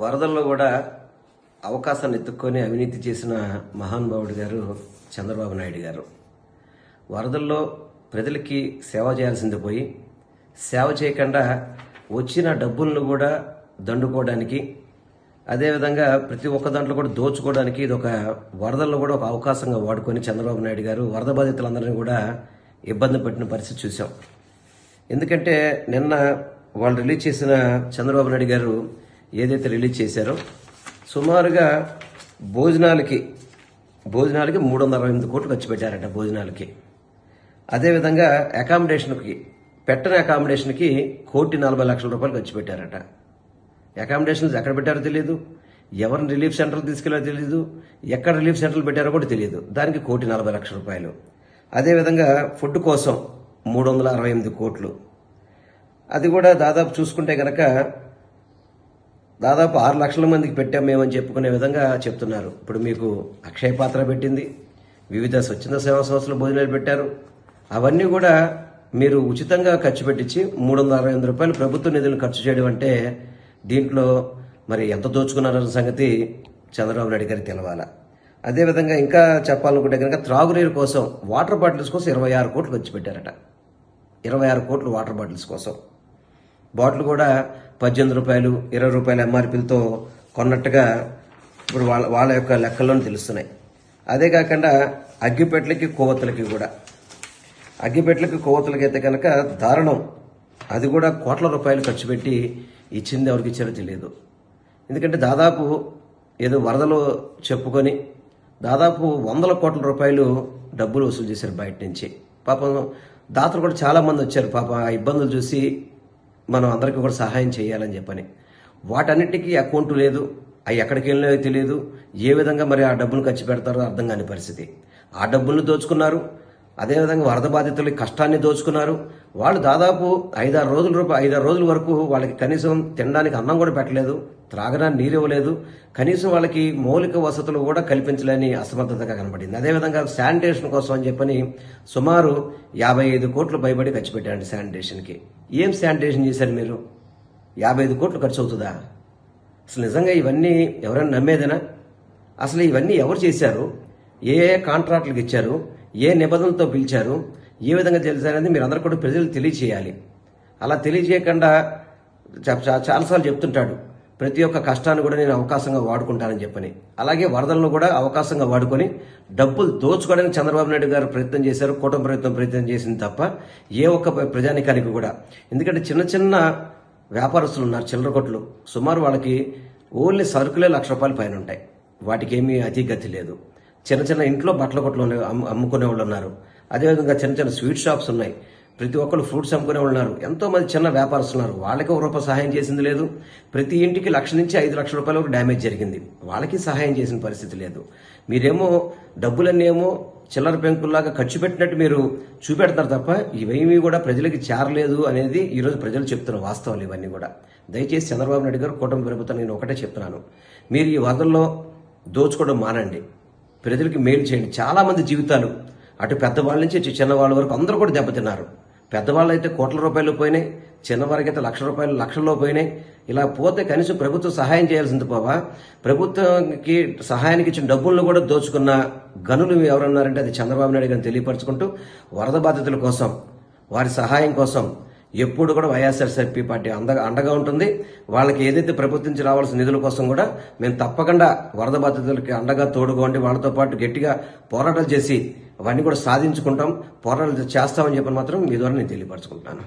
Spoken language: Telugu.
వరదల్లో కూడా అవకాశాన్ని ఎత్తుక్కొని అవినీతి చేసిన మహానుభావుడు గారు చంద్రబాబు నాయుడు గారు. వరదల్లో ప్రజలకి సేవ చేయాల్సింది పోయి సేవ చేయకుండా వచ్చిన డబ్బులను కూడా దండుకోవడానికి అదేవిధంగా ప్రతి ఒక్క దాంట్లో కూడా దోచుకోవడానికి ఇది ఒక వరదల్లో కూడా ఒక అవకాశంగా వాడుకొని చంద్రబాబు నాయుడు గారు వరద బాధితులందరినీ కూడా ఇబ్బంది పెట్టిన పరిస్థితి చూసాం ఎందుకంటే నిన్న వాళ్ళు రిలీజ్ చేసిన చంద్రబాబు నాయుడు గారు ఏదైతే రిలీజ్ చేశారో సుమారుగా భోజనాలకి భోజనాలకి మూడు వందల అరవై ఎనిమిది కోట్లు ఖర్చు పెట్టారట భోజనాలకి. అదేవిధంగా అకామిడేషన్కి పెట్టని అకామిడేషన్కి కోటి నలభై లక్షల రూపాయలు ఖర్చు పెట్టారట. అకామిడేషన్స్ ఎక్కడ పెట్టారో తెలియదు ఎవరిని రిలీఫ్ సెంటర్లు తీసుకెళ్ళారో తెలియదు ఎక్కడ రిలీఫ్ సెంటర్లు పెట్టారో కూడా తెలియదు దానికి కోటి నలభై లక్షల రూపాయలు. అదేవిధంగా ఫుడ్ కోసం మూడు వందల అరవై ఎనిమిది కోట్లు. అది కూడా దాదాపు చూసుకుంటే కనుక దాదాపు ఆరు లక్షల మందికి పెట్టాం మేమని చెప్పుకునే విధంగా చెప్తున్నారు. ఇప్పుడు మీకు అక్షయ పాత్ర పెట్టింది వివిధ స్వచ్ఛంద సేవా సంస్థలు భోజనాలు పెట్టారు. అవన్నీ కూడా మీరు ఉచితంగా ఖర్చు పెట్టించి మూడు వందల అరవై ఎనిమిది రూపాయలు ప్రభుత్వ నిధులను ఖర్చు చేయడం అంటే దీంట్లో మరి ఎంత దోచుకున్నారన్న సంగతి చంద్రబాబు నాయుడు గారికి తెలవాల. అదేవిధంగా ఇంకా చెప్పాలనుకుంటే కనుక త్రాగునీరు కోసం వాటర్ బాటిల్స్ కోసం ఇరవై ఆరు కోట్లు ఖర్చు పెట్టారట. ఇరవై ఆరు కోట్లు వాటర్ బాటిల్స్ కోసం. బాటిల్ కూడా పద్దెనిమిది రూపాయలు ఇరవై రూపాయల ఎంఆర్పీలతో కొన్నట్టుగా ఇప్పుడు వాళ్ళ వాళ్ళ యొక్క లెక్కల్లోనే తెలుస్తున్నాయి. అదే కాకుండా అగ్గిపెట్లకి కొవ్వొత్తులకి కూడా. అగ్గిపెట్లకి కొవ్వొత్తులకి అయితే కనుక దారుణం. అది కూడా కోట్ల రూపాయలు ఖర్చు పెట్టి ఇచ్చింది ఎవరికి ఇచ్చారో తెలియదు. ఎందుకంటే దాదాపు ఏదో వరదలు చెప్పుకొని దాదాపు వందల కోట్ల రూపాయలు డబ్బులు వసూలు చేశారు బయట నుంచి. పాపం దాతలు కూడా చాలామంది వచ్చారు. పాపం ఆ ఇబ్బందులు చూసి మనం అందరికీ కూడా సహాయం చేయాలని చెప్పని. వాటన్నిటికీ అకౌంట్ లేదు. అవి ఎక్కడికి వెళ్ళినాయో తెలియదు. ఏ విధంగా మరి ఆ డబ్బులు ఖర్చు పెడతారో అర్థం కాని పరిస్థితి. ఆ డబ్బులను దోచుకున్నారు. అదేవిధంగా వరద బాధితుల కష్టాన్ని దోచుకున్నారు. వాళ్ళు దాదాపు ఐదారు రోజుల రూపాయ ఐదారు రోజుల వరకు వాళ్ళకి కనీసం తినడానికి అన్నం కూడా పెట్టలేదు. త్రాగడానికి నీరు ఇవ్వలేదు. కనీసం వాళ్ళకి మౌలిక వసతులు కూడా కల్పించలేని అసమర్థతగా కనబడింది. అదేవిధంగా శానిటేషన్ కోసం అని చెప్పని సుమారు యాభై ఐదు కోట్లు భయపడి ఖర్చు పెట్టాడు శానిటేషన్కి. ఏం శానిటేషన్ చేశారు మీరు? యాభై ఐదు కోట్లు ఖర్చు అవుతుందా అసలు నిజంగా ఇవన్నీ ఎవరైనా నమ్మేదేనా? అసలు ఇవన్నీ ఎవరు చేశారు? ఏ ఏ కాంట్రాక్టులకు ఇచ్చారు? ఏ నిబంధనలతో పిలిచారు? ఏ విధంగా తెలిసారనేది మీరు అందరూ కూడా ప్రజలు తెలియచేయాలి. అలా తెలియజేయకుండా చా- చాలాసార్లు చెప్తుంటాడు. ప్రతి ఒక్క కష్టాన్ని కూడా నేను అవకాశంగా వాడుకుంటానని చెప్పని. అలాగే వరదలను కూడా అవకాశంగా వాడుకొని డబ్బులు దోచుకోవడానికి చంద్రబాబు నాయుడు గారు ప్రయత్నం చేశారు కూటమి ప్రభుత్వం ప్రయత్నం చేసింది తప్ప ఏ ఒక్క ప్రజానికానికి కూడా. ఎందుకంటే చిన్న చిన్న వ్యాపారస్తులు ఉన్నారు చిల్లర కొట్లు. సుమారు వాళ్ళకి ఓన్లీ సరుకులే లక్ష రూపాయల పైన ఉంటాయి. వాటికి ఏమీ అతిగతి లేదు. చిన్న చిన్న ఇంట్లో బట్టల కొట్లు అమ్ము- అమ్ముకునే వాళ్ళు ఉన్నారు. అదేవిధంగా చిన్న చిన్న స్వీట్ షాప్స్ ఉన్నాయి. ప్రతి ఒక్కరు ఫ్రూట్స్ అమ్ముకునే ఉన్నారు. ఎంతో మంది చిన్న వ్యాపారస్తులు ఉన్నారు. వాళ్ళకి ఒక రూపాయి సహాయం చేసింది లేదు. ప్రతి ఇంటికి లక్ష నుంచి ఐదు లక్షల రూపాయల వరకు డ్యామేజ్ జరిగింది. వాళ్ళకి సహాయం చేసిన పరిస్థితి లేదు. మీరేమో డబ్బులన్నీ ఏమో చిల్లర పెంకుల్లాగా ఖర్చు పెట్టినట్టు మీరు చూపెడతారు తప్ప ఇవేమీ కూడా ప్రజలకి చేరలేదు అనేది ఈరోజు ప్రజలు చెప్తున్న వాస్తవాలు ఇవన్నీ కూడా. దయచేసి చంద్రబాబు నాయుడు గారు కూటమి ప్రభుత్వం నేను ఒకటే చెప్తున్నాను. మీరు ఈ వరదల్లో దోచుకోవడం మానండి. ప్రజలకి మేలు చేయండి. చాలామంది జీవితాలు అటు పెద్దవాళ్ళ నుంచి చిన్నవాళ్ళ వరకు అందరూ కూడా దెబ్బతిన్నారు. పెద్దవాళ్ళు అయితే కోట్ల రూపాయలు పోయినాయి చిన్నవారికి అయితే లక్ష రూపాయలు లక్షల్లో పోయినాయి. ఇలా పోతే కనీసం ప్రభుత్వం సహాయం చేయాల్సింది పోవా ప్రభుత్వానికి సహాయానికి ఇచ్చిన డబ్బులను కూడా దోచుకున్న గనులు ఎవరన్నారంటే అది చంద్రబాబు నాయుడు గారిని తెలియపరచుకుంటూ వరద బాధితుల కోసం వారి సహాయం కోసం ఎప్పుడు కూడా వైఎస్ఆర్సీపీ పార్టీ అందగా అండగా ఉంటుంది. వాళ్ళకి ఏదైతే ప్రభుత్వం నుంచి రావాల్సిన నిధుల కోసం కూడా మేము తప్పకుండా వరద బాధితులకి అండగా తోడుకోండి వాళ్ళతో పాటు గట్టిగా పోరాటాలు చేసి అవన్నీ కూడా సాధించుకుంటాం. పోరాటాలు చేస్తామని చెప్పని మాత్రం మీ ద్వారా నేను తెలియపరచుకుంటున్నాను.